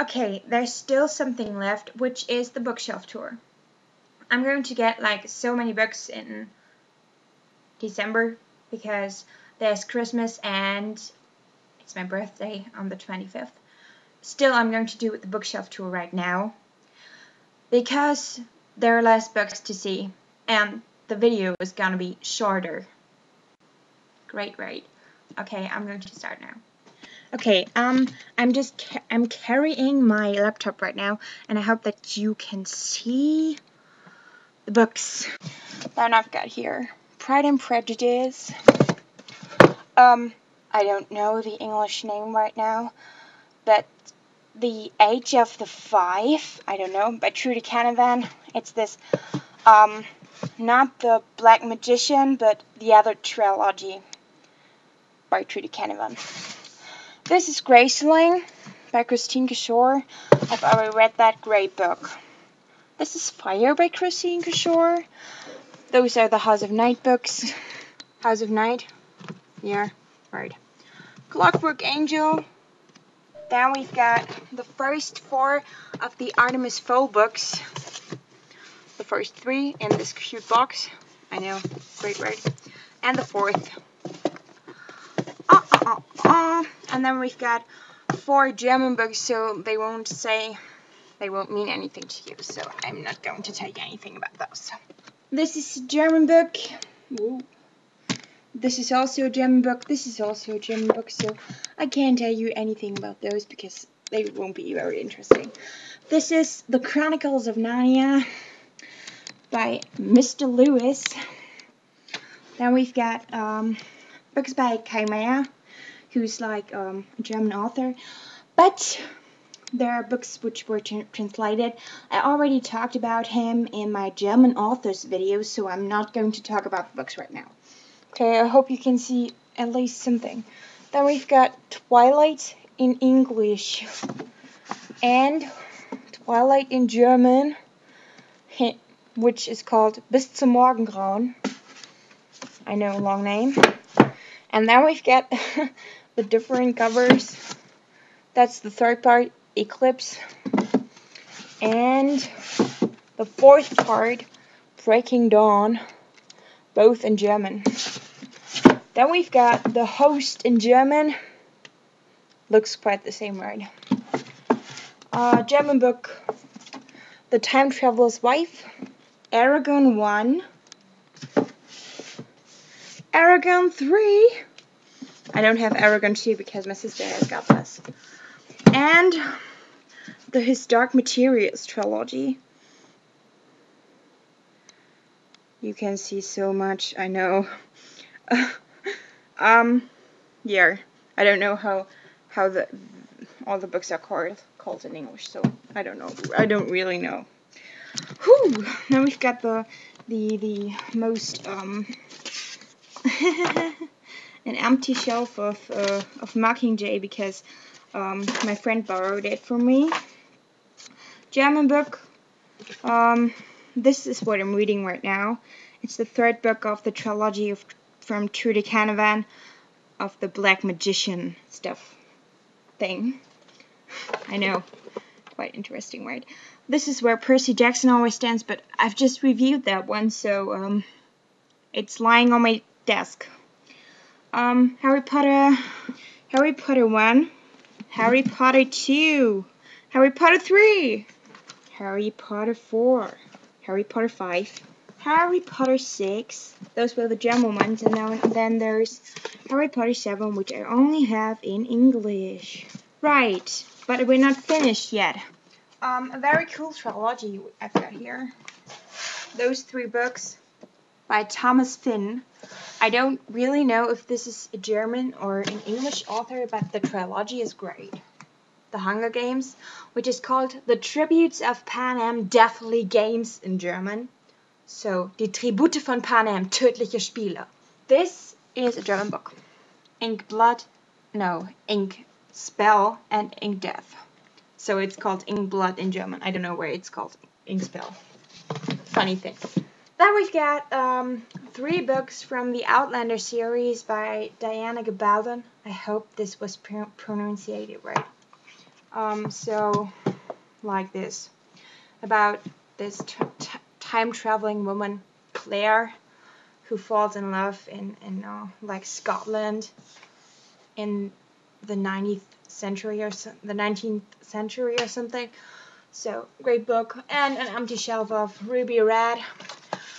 Okay, there's still something left, which is the bookshelf tour. I'm going to get like so many books in December because there's Christmas and it's my birthday on the 25th. Still, I'm going to do the bookshelf tour right now because there are less books to see and the video is gonna be shorter. Great, great. Okay, I'm going to start now. Okay, um, I'm just I'm carrying my laptop right now, and I hope that you can see the books. that I've got here Pride and Prejudice. Um, I don't know the English name right now, but the Age of the Five, I don't know, by Trudi Canavan. It's this, um, not the Black Magician, but the other trilogy by Trudi Canavan. This is Graceling by Kristin Cashore. I've already read that great book. This is Fire by Kristin Cashore. Those are the House of Night books. House of Night. Yeah, right. Clockwork Angel. Then we've got the first four of the Artemis Fowl books. The first three in this cute box. I know, great, right? And the fourth uh, and then we've got four German books, so they won't say, they won't mean anything to you, so I'm not going to tell you anything about those. This is a German book. Whoa. This is also a German book. This is also a German book, so I can't tell you anything about those because they won't be very interesting. This is The Chronicles of Narnia by Mr. Lewis. Then we've got um, books by Meyer who's like um, a German author. But there are books which were translated. I already talked about him in my German authors video, so I'm not going to talk about the books right now. Okay, I hope you can see at least something. Then we've got Twilight in English and Twilight in German, which is called Bis zum Morgengrauen. I know, a long name. And then we've got the different covers. That's the third part, Eclipse. And the fourth part, Breaking Dawn, both in German. Then we've got the host in German. Looks quite the same, right? Uh, German book, The Time Traveler's Wife, Eragon 1, Eragon 3, I don't have Eragon 2 because my sister has got this. And the His Dark Materials trilogy. You can see so much, I know. um, yeah, I don't know how how the all the books are called called in English, so I don't know. I don't really know. Whew! Now we've got the the the most um an empty shelf of, uh, of Mockingjay because um, my friend borrowed it from me. German book. Um, this is what I'm reading right now. It's the third book of the trilogy of from Trudi Canavan of the Black Magician stuff thing. I know. Quite interesting, right? This is where Percy Jackson always stands, but I've just reviewed that one, so um, it's lying on my desk um, Harry Potter, Harry Potter 1, Harry Potter 2, Harry Potter 3, Harry Potter 4, Harry Potter 5, Harry Potter 6, those were the German ones, and then there's Harry Potter 7, which I only have in English. Right, but we're not finished yet. Um, a very cool trilogy I've got here. Those three books by Thomas Finn. I don't really know if this is a German or an English author, but the trilogy is great. The Hunger Games, which is called The Tributes of Panem Deathly Games in German. So, Die Tribute von Panem, Tödliche Spiele. This is a German book. Ink Blood, no, Ink Spell and Ink Death. So it's called Ink Blood in German. I don't know where it's called Ink Spell. Funny thing. Then we've got um, three books from the Outlander series by Diana Gabaldon. I hope this was pr pronounced right. Um, so, like this, about this time traveling woman, Claire, who falls in love in, in uh, like Scotland in the 19th century or so, the 19th century or something. So, great book. And an empty shelf of Ruby Red,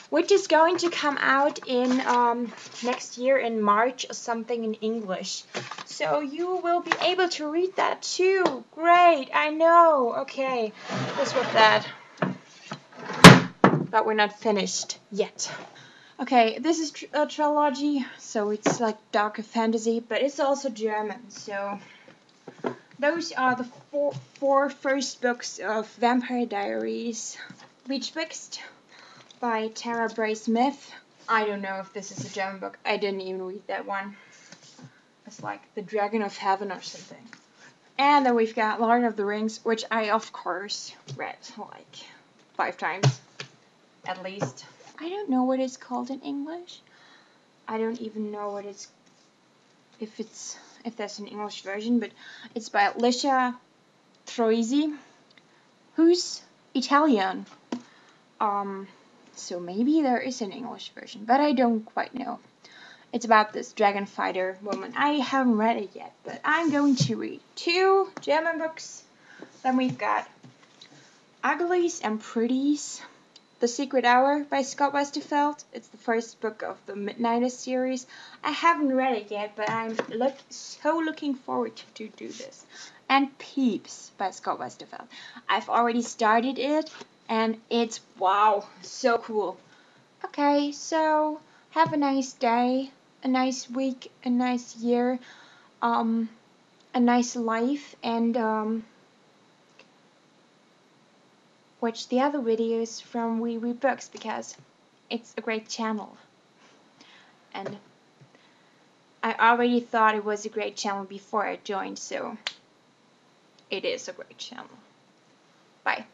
which is going to come out in um, next year in March or something in English. So you will be able to read that too. Great, I know. Okay, this was that. But we're not finished yet. Okay, this is a trilogy, so it's like darker fantasy, but it's also German, so those are the four, four first books of Vampire Diaries. Betwixt by Tara Bray Smith. I don't know if this is a German book. I didn't even read that one. It's like The Dragon of Heaven or something. And then we've got Lord of the Rings, which I, of course, read like five times at least. I don't know what it's called in English. I don't even know what it's if it's if there's an English version, but it's by Licia Troisi, who's Italian. Um, so maybe there is an English version, but I don't quite know. It's about this dragon fighter woman. I haven't read it yet, but I'm going to read two German books. Then we've got Uglies and Pretties. The Secret Hour by Scott Westerfeld. It's the first book of the Midnighters series. I haven't read it yet, but I'm look so looking forward to, to do this. And Peeps by Scott Westerfeld. I've already started it, and it's wow, so cool. Okay, so have a nice day, a nice week, a nice year, um, a nice life, and um watch the other videos from WeReadBooks because it's a great channel. And I already thought it was a great channel before I joined, so it is a great channel. Bye.